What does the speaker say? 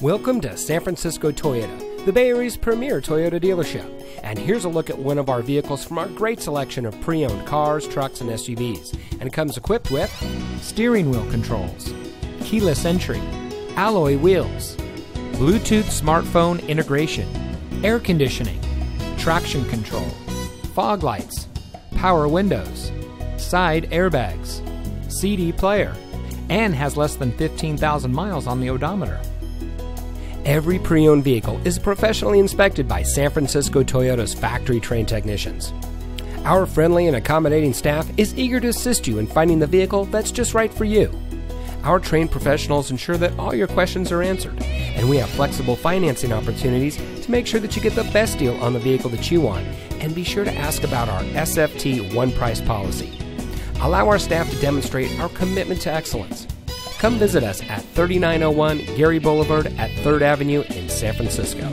Welcome to San Francisco Toyota, the Bay Area's premier Toyota dealership. And here's a look at one of our vehicles from our great selection of pre owned cars, trucks, and SUVs. And comes equipped with steering wheel controls, keyless entry, alloy wheels, Bluetooth smartphone integration, air conditioning, traction control, fog lights, power windows, side airbags, CD player, and has less than 15,000 miles on the odometer. Every pre owned vehicle is professionally inspected by San Francisco Toyota's factory trained technicians. Our friendly and accommodating staff is eager to assist you in finding the vehicle that's just right for you. Our trained professionals ensure that all your questions are answered, and we have flexible financing opportunities to make sure that you get the best deal on the vehicle that you want. And be sure to ask about our SFT one price policy. Allow our staff to demonstrate our commitment to excellence. Come visit us at 3901 Geary Boulevard at 3rd Avenue in San Francisco.